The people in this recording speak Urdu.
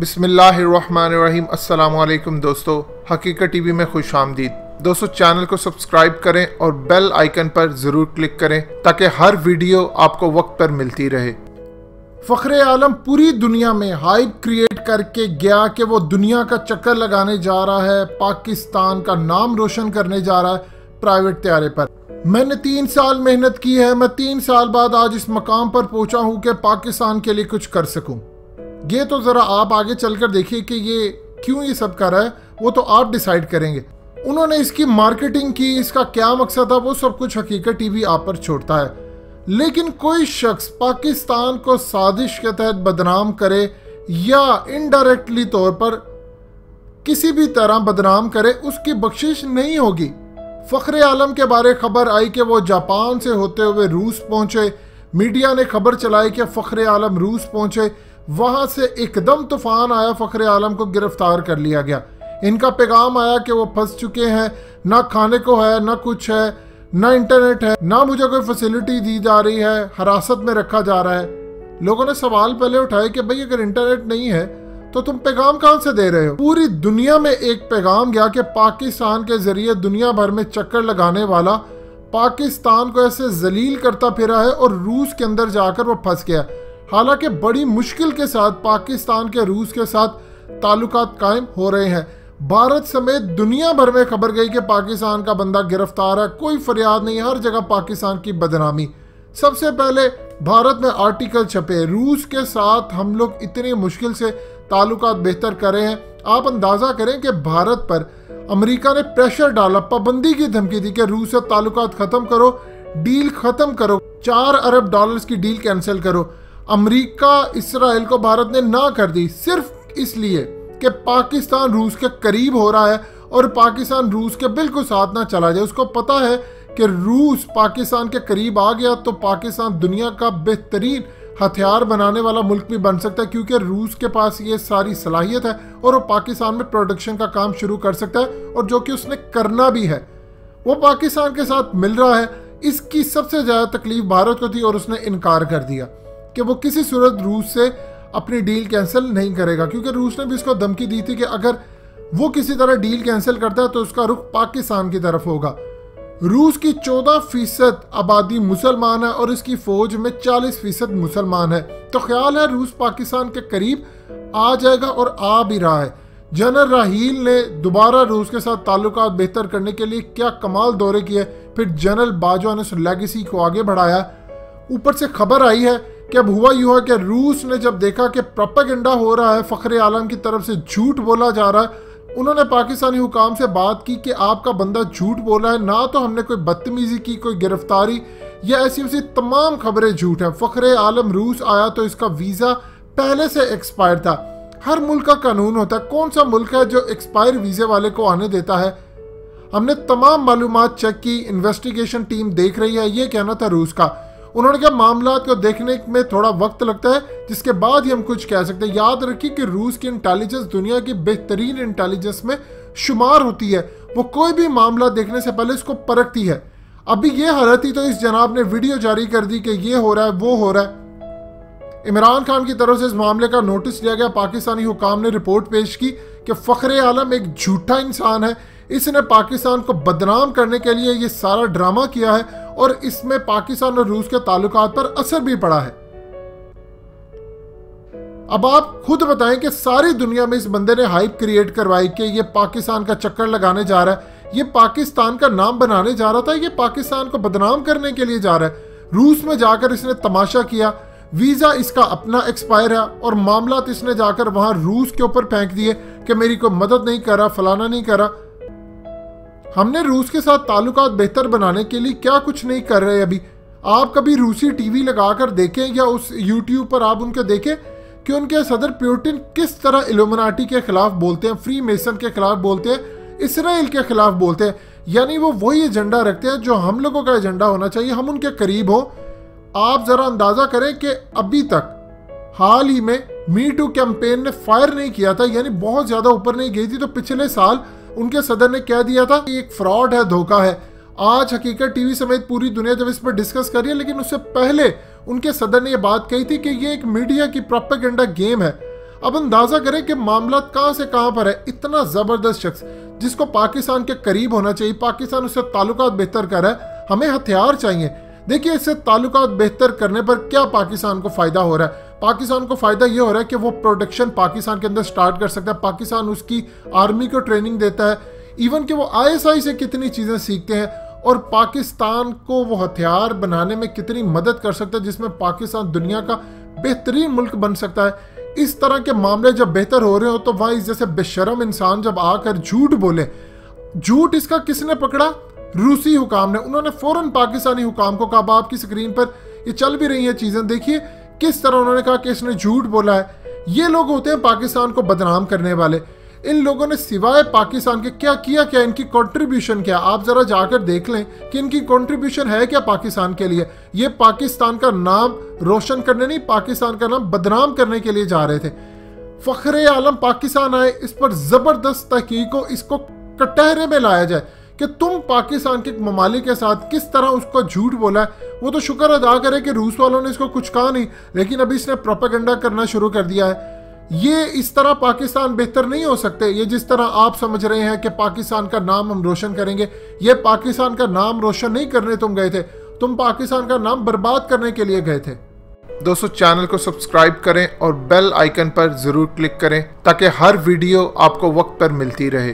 بسم اللہ الرحمن الرحیم۔ السلام علیکم دوستو، حقیقت ٹی وی میں خوش آمدید۔ دوستو، چینل کو سبسکرائب کریں اور بیل آئیکن پر ضرور کلک کریں تاکہ ہر ویڈیو آپ کو وقت پر ملتی رہے۔ فخر عالم، پوری دنیا میں ہائپ کریٹ کر کے گیا کہ وہ دنیا کا چکر لگانے جا رہا ہے، پاکستان کا نام روشن کرنے جا رہا ہے پرائیویٹ تیارے پر۔ میں نے تین سال محنت کی ہے، میں تین سال بعد آج اس مقام پر پہنچا ہوں کہ پاکستان کے لیے کچھ کر سکوں۔ یہ تو ذرا آپ آگے چل کر دیکھیے کہ یہ کیوں یہ سب کر رہا ہے، وہ تو آپ ڈیسائیڈ کریں گے۔ انہوں نے اس کی مارکیٹنگ کی، اس کا کیا مقصد تھا وہ سب کچھ حقیقت ٹی وی آپ پر چھوڑتا ہے۔ لیکن کوئی شخص پاکستان کو سازش کے تحت بدنام کرے یا انڈائریکٹلی طور پر کسی بھی طرح بدنام کرے، اس کی بخشش نہیں ہوگی۔ فخر عالم کے بارے خبر آئی کہ وہ جاپان سے ہوتے ہوئے روس پہنچے۔ میڈیا نے خبر چلائی کہ فخر عالم روس پہنچے۔ وہاں سے ایک دم طوفان آیا، فخر عالم کو گرفتار کر لیا گیا۔ ان کا پیغام آیا کہ وہ پھنس چکے ہیں۔ نہ کھانے کو ہے، نہ کچھ ہے، نہ انٹرنیٹ ہے، نہ مجھے کوئی فیسلٹی دی جا رہی ہے، حراست میں رکھا جا رہا ہے۔ لوگوں نے سوال پہلے اٹھائے کہ بھئی اگر انٹرنیٹ نہیں ہے تو تم پیغام کہاں سے دے رہے ہو؟ پوری دنیا میں ایک پیغام گیا کہ پاکستان کے ذریعے دنیا بھر میں چکر لگانے والا پاکستان کو ایسے ذلیل کرتا پھرا ہے اور روس کے اندر جا کر وہ پھنس گیا۔ حالانکہ بڑی مشکل کے ساتھ پاکستان کے روس کے ساتھ تعلقات قائم ہو رہے ہیں۔ بھارت سمیت دنیا بھر میں خبر گئی کہ پاکستان کا بندہ گرفتار ہے، کوئی فریاد نہیں، ہر جگہ پاکستان کی بدنامی۔ سب سے پہلے بھارت میں آرٹیکل چھپے، روس کے ساتھ ہم لوگ اتنی مشکل سے تعلقات بہتر کرے ہیں۔ آپ اندازہ کریں کہ بھارت پر امریکہ نے پریشر ڈالا، پابندی کی دھمکی دی کہ روس سے تعلقات ختم کرو، ڈیل ختم کرو، چار ارب ڈالرز کی ڈیل کینسل کرو۔ امریکہ، اسرائیل کو بھارت نے نہ کر دی، صرف اس لیے کہ پاکستان روس کے قریب ہو رہا ہے اور پاکستان روس کے بالکل ساتھ نہ چلا جائے۔ اس کو پتا ہے کہ روس پاکستان کے قریب آ گیا تو پاکستان دنیا کا بہترین ہتھیار بنانے والا ملک بھی بن سکتا ہے کیونکہ روس کے پاس یہ ساری صلاحیت ہے اور وہ پاکستان میں پروڈکشن کا کام شروع کر سکتا ہے اور جو کہ اس نے کرنا بھی ہے۔ وہ پاکستان کے ساتھ مل رہا ہے۔ اس کی سب سے زیادہ تکلیف بھارت کو تھی اور اس نے انکار کر دیا۔ کہ وہ کسی صورت روس سے اپنی ڈیل کینسل نہیں کرے گا، کیونکہ روس نے بھی اس کو دھمکی دی تھی کہ اگر وہ کسی طرح ڈیل کینسل کرتا ہے تو اس کا رخ پاکستان کی طرف ہوگا۔ روس کی چودہ فیصد آبادی مسلمان ہے اور اس کی فوج میں چالیس فیصد مسلمان ہے۔ تو خیال ہے روس پاکستان کے قریب آ جائے گا اور آ بھی رہا ہے۔ جنرل راہیل نے دوبارہ روس کے ساتھ تعلقات بہتر کرنے کے لیے کیا کمال دورے کیے، پھر جنرل باجوہ نے اس لیگیسی کو آگے بڑھایا۔ اوپر سے خبر آئی ہے کہ اب ہوا یوں ہے کہ روس نے جب دیکھا کہ پرپگنڈا ہو رہا ہے، فخر عالم کی طرف سے جھوٹ بولا جا رہا ہے۔ انہوں نے پاکستانی حکام سے بات کی کہ آپ کا بندہ جھوٹ بولا ہے، نہ تو ہم نے کوئی بدتمیزی کی، کوئی گرفتاری، یا ایسی ویسی تمام خبریں جھوٹ ہیں۔ فخر عالم روس آیا تو اس کا ویزا پہلے سے ایکسپائر تھا۔ ہر ملک کا قانون ہوتا ہے۔ کون سا ملک ہے جو ایکسپائر ویزے والے کو آنے دیتا ہے؟ ہم نے تمام معلومات چیک کی، انویسٹیگیشن ٹیم دیکھ رہی ہے، یہ کہنا تھا روس کا۔ انہوں نے کہا معاملات کو دیکھنے میں تھوڑا وقت لگتا ہے، جس کے بعد ہی ہم کچھ کہہ سکتے ہیں۔ یاد رکھیے کہ روس کی انٹیلیجنس دنیا کی بہترین انٹیلیجنس میں شمار ہوتی ہے۔ وہ کوئی بھی معاملہ دیکھنے سے پہلے اس کو پرکھتی ہے۔ ابھی یہ حالت ہی تو اس جناب نے ویڈیو جاری کر دی کہ یہ ہو رہا ہے، وہ ہو رہا ہے۔ عمران خان کی طرف سے اس معاملے کا نوٹس لیا گیا۔ پاکستانی حکام نے رپورٹ پیش کی کہ فخر عالم ایک جھوٹا انسان ہے۔ اس نے پاکستان کو بدنام کرنے کے لیے یہ سارا ڈرامہ کیا ہے۔ اور اس میں پاکستان اور روس کے تعلقات پر اثر بھی پڑا ہے۔ اب آپ خود بتائیں کہ ساری دنیا میں اس بندے نے ہائپ کریٹ کروائی کہ یہ پاکستان کا چکر لگانے جا رہا ہے، یہ پاکستان کا نام بنانے جا رہا تھا، یہ پاکستان کو بدنام کرنے کے لیے جا رہا ہے۔ روس میں جا کر اس نے تماشا کیا، ویزا اس کا اپنا ایکسپائر ہے اور معاملات اس نے جا کر وہاں روس کے اوپر پھینک دیے کہ میری کوئی مدد نہیں کر رہا، فلانا نہیں کر رہا۔ ہم نے روس کے ساتھ تعلقات بہتر بنانے کے لیے کیا کچھ نہیں کر رہے ابھی؟ آپ کبھی روسی ٹی وی لگا کر دیکھیں یا اس یوٹیوب پر آپ ان کے دیکھیں کہ ان کے صدر پیوٹن کس طرح الومناٹی کے خلاف بولتے ہیں، فری میسن کے خلاف بولتے ہیں، اسرائیل کے خلاف بولتے ہیں۔ یعنی وہ وہی ایجنڈا رکھتے ہیں جو ہم لوگوں کا ایجنڈا ہونا چاہیے، ہم ان کے قریب ہوں۔ آپ ذرا اندازہ کریں کہ ابھی تک حال ہی میں می ٹو کیمپین نے فائر نہیں کیا تھا یعنی بہت زیادہ اوپر نہیں گئی تھی، تو پچھلے سال ان کے صدر نے کہہ دیا تھا کہ ایک فراڈ ہے، دھوکہ ہے۔ آج حقیقت ٹی وی سمیت پوری دنیا جب اس پر ڈسکس کر رہی ہے، لیکن اس سے پہلے ان کے صدر نے یہ بات کہی تھی کہ یہ ایک میڈیا کی پروپیگنڈا گیم ہے۔ اب اندازہ کریں کہ معاملات کہاں سے کہاں پر ہے۔ اتنا زبردست شخص جس کو پاکستان کے قریب ہونا چاہیے، پاکستان اس سے تعلقات بہتر کر رہا ہے، ہمیں ہتھیار چاہیے۔ دیکھیے، اس سے تعلقات بہتر کرنے پر کیا پاکستان کو فائدہ ہو رہا ہے؟ پاکستان کو فائدہ یہ ہو رہا ہے کہ وہ پروڈکشن پاکستان کے اندر سٹارٹ کر سکتا ہے۔ پاکستان اس کی آرمی کو ٹریننگ دیتا ہے۔ ایون کہ وہ آئی ایس آئی سے کتنی چیزیں سیکھتے ہیں اور پاکستان کو وہ ہتھیار بنانے میں کتنی مدد کر سکتا ہے، جس میں پاکستان دنیا کا بہترین ملک بن سکتا ہے۔ اس طرح کے معاملے جب بہتر ہو رہے ہو تو وہاں اس جیسے بے شرم انسان جب آ کر جھوٹ بولے۔ جھوٹ اس کا کس نے پکڑا؟ روسی حکام نے۔ انہوں نے فوراً پاکستانی حکام کو کہا آپ کی سکرین پر یہ چل بھی رہی ہیں چیزیں۔ دیکھیے کس طرح انہوں نے کہا کہ اس نے جھوٹ بولا ہے؟ یہ لوگ ہوتے ہیں پاکستان کو بدنام کرنے والے۔ ان لوگوں نے سوائے پاکستان کے کیا کیا کیا؟ ان کی کنٹریبیوشن کیا؟ آپ ذرا جا کر دیکھ لیں کہ ان کی کنٹریبیوشن ہے کیا پاکستان کے لیے؟ یہ پاکستان کا نام روشن کرنے نہیں، پاکستان کا نام بدنام کرنے کے لیے جا رہے تھے۔ فخر عالم پاکستان آئے، اس پر زبردست تحقیق کو اس کو کٹہرے میں لایا جائے۔ کہ تم پاکستان کے ممالک کے ساتھ کس طرح اس کو جھوٹ بولا ہے؟ وہ تو شکر ادا کرے کہ روس والوں نے اس کو کچھ کہا نہیں، لیکن ابھی اس نے پروپیگنڈا کرنا شروع کر دیا ہے۔ یہ اس طرح پاکستان بہتر نہیں ہو سکتے۔ یہ جس طرح آپ سمجھ رہے ہیں کہ پاکستان کا نام ہم روشن کریں گے، یہ پاکستان کا نام روشن نہیں کرنے تم گئے تھے۔ تم پاکستان کا نام برباد کرنے کے لیے گئے تھے۔ دوستو، چینل کو سبسکرائب کریں اور بیل آئیکن پر ضرور کلک کریں تاکہ ہر ویڈیو آپ کو وقت پر ملتی رہے۔